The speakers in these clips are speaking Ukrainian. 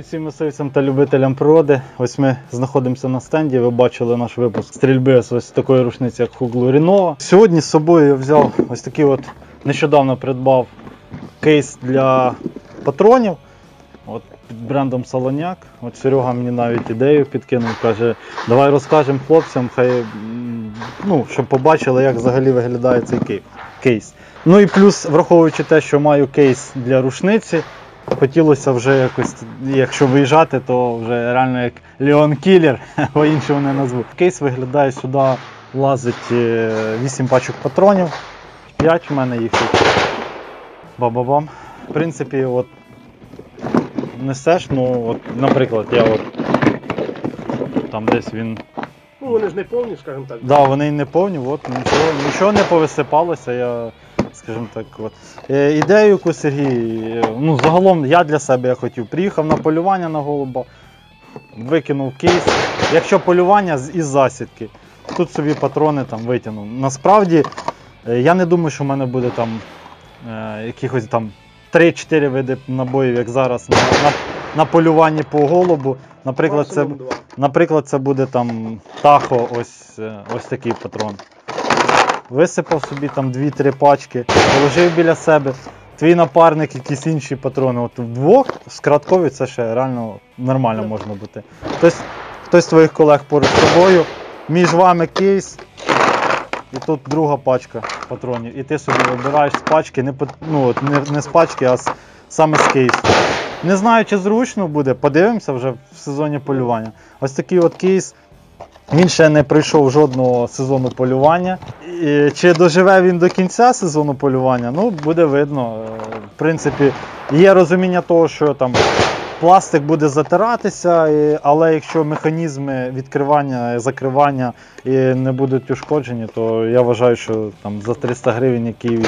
всім мисливцям та любителям природи. Ось ми знаходимося на стенді. Ви бачили наш випуск стрільби з ось такої рушниці, як Хуглу Рінова. Сьогодні з собою я взяв ось такий от нещодавно придбав кейс для патронів. От під брендом Солоняк. От Серега мені навіть ідею підкинув, каже, давай розкажемо хлопцям, хай ну, щоб побачили, як взагалі виглядає цей кейс. Ну і плюс, враховуючи те, що маю кейс для рушниці, хотілося вже якось, якщо виїжджати, то вже реально як Леон Кілер, по-іншому не назву. Кейс виглядає сюди, влазить 8 пачок патронів, 5 в мене їх. Ба-ба-бам. В принципі, от несеш, ну, от, наприклад, я от там десь він. Ну, вони ж не повні, скажімо так. Да, вони не повні, от нічого, нічого не повисипалося. Я, скажімо так, от. Е, ідею, яку Сергій, е, ну, загалом я для себе я хотів. Приїхав на полювання на голуба, викинув кейс. Якщо полювання із засідки, тут собі патрони там витягнув. Насправді, е, я не думаю, що в мене буде там якихось там 3-4 види набоїв, як зараз на, на, на полюванні по голубу. Наприклад, це, Наприклад, це буде там Тахо, ось, ось такий патрон. Висипав собі там 2-3 пачки, положив біля себе. Твій напарник, якісь інші патрони. От вдвох з краткові це ще реально нормально можна бути. Хтось, хтось з твоїх колег поруч з тобою, між вами кейс, і тут друга пачка патронів. І ти собі вибираєш з пачки, не, ну, не, не з пачки, а з, саме з кейсу. Не знаю, чи зручно буде, подивимося вже в сезоні полювання. Ось такий от кейс. Він ще не пройшов жодного сезону полювання. І чи доживе він до кінця сезону полювання, ну буде видно. Е, В принципі, є розуміння того, що там пластик буде затиратися, але якщо механізми відкривання, закривання не будуть ушкоджені, то я вважаю, що там за 300 гривень, які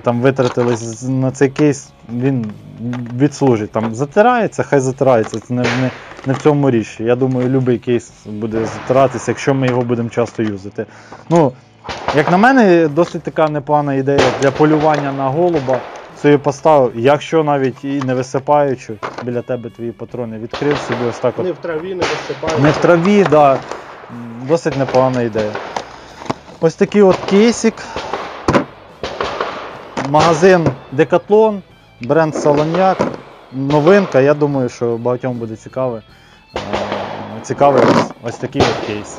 там витратили на цей кейс, він відслужить. Там затирається, хай затирається. Це не, не, не в цьому річ. Я думаю, будь-який кейс буде затиратися, якщо ми його будемо часто юзати. Ну, як на мене, досить така непогана ідея для полювання на голуба. Собі поставив, якщо навіть і не висипаючи біля тебе твої патрони, відкрив собі ось так от. Не в траві, не розсипають. Не в траві, да. Досить непогана ідея. Ось такий от кейсик. Магазин Decathlon, бренд Солоняк. Новинка, я думаю, що багатьом буде цікавий. Е, Цікавий ось, ось такий от кейс.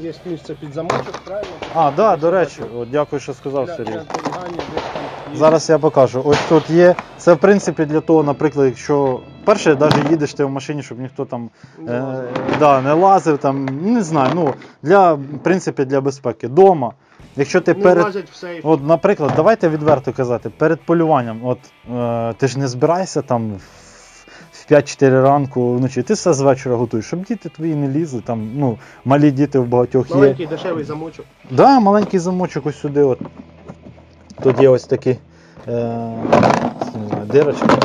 Є місце під замочок, правильно? А, да, до речі, от дякую, що сказав Сергій. Для десь там є. Зараз я покажу. Ось тут є. Це в принципі для того, наприклад, якщо перше, навіть їдеш ти в машині, щоб ніхто там Не Е, да, не лазив там, не знаю, ну, для, в принципі, для безпеки. Дома. Якщо ти Не перед. лазять в сейф. От, наприклад, давайте відверто казати, перед полюванням, от е, ти ж не збирайся там в- в 5-4 ранку вночі, ти все з вечора готуєш, щоб діти твої не лізли, там, ну, малі діти в багатьох є. Маленький дешевий замочок. Да, маленький замочок ось сюди. От. Тут є ось такий е, дирочка.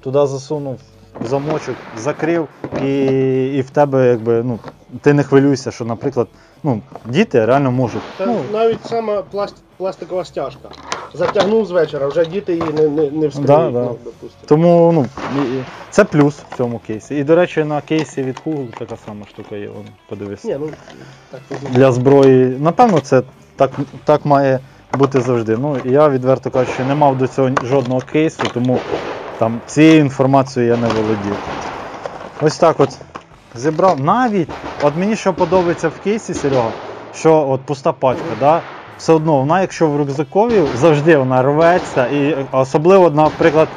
Туди засунув замочок, закрив, і, і в тебе якби, ну, ти не хвилюйся, що, наприклад, ну, діти реально можуть. Та Ну, навіть сама пласт, пластикова стяжка. Затягнув з вечора, вже діти її не, не, не Да, да. ну, тому ну, це плюс в цьому кейсі. І, до речі, на кейсі від Google така сама штука є, подивись. Ні, ну так для зброї. Напевно, це так, так має бути завжди. Ну, я відверто кажучи, не мав до цього жодного кейсу, тому там цією інформацією я не володів. Ось так от зібрав. Навіть, от мені що подобається в кейсі, Серега, що от пуста пачка, да? все одно вона, якщо в рюкзакові, завжди вона рветься. І особливо, наприклад,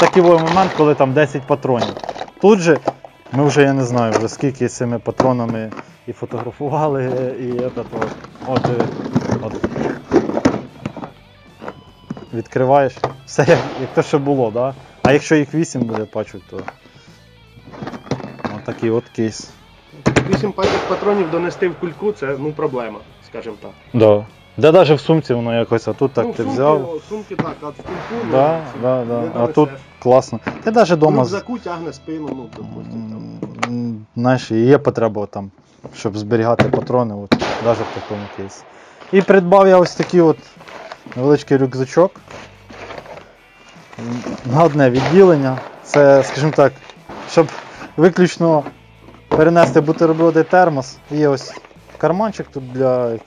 такий момент, коли там 10 патронів. Тут же ми вже, я не знаю, вже скільки цими патронами і фотографували, і от, от, е, от. Відкриваєш. Все як, як то, що було, да? А якщо їх 8 буде пачок, то. Такий от кейс. Вісім пачок патронів донести в кульку це ну, проблема, скажімо так. Да. Де навіть в сумці воно якось, а тут так ну, ти сумки, взяв. Сумки так, а в кульку Да, ну, да, да. А тут класно. Ти навіть вдома. рюкзаку тягне спину, ну, допустимо. Там. Знаєш, і є потреба там, щоб зберігати патрони, от, навіть в такому кейсі. І придбав я ось такий от невеличкий рюкзачок. На одне відділення. Це, скажімо так, щоб виключно перенести бутерброди термос. Є ось карманчик тут для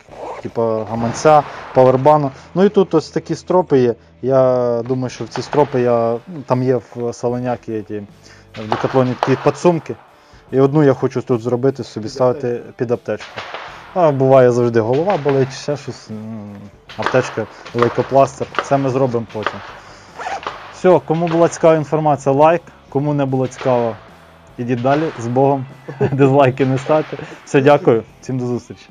типу, гаманця, павербану. Ну і тут ось такі стропи є. Я думаю, що в ці стропи я, ну, там є в салонякі ті, в декатлоні такі підсумки. І одну я хочу тут зробити, собі ставити під аптечку. А буває завжди голова болить, ще щось. Аптечка, лейкопластер. Це ми зробимо потім. Все, кому була цікава інформація, лайк. Кому не було цікаво, ідіть далі з Богом. Дизлайки не ставте. Все, дякую. Всім до зустрічі.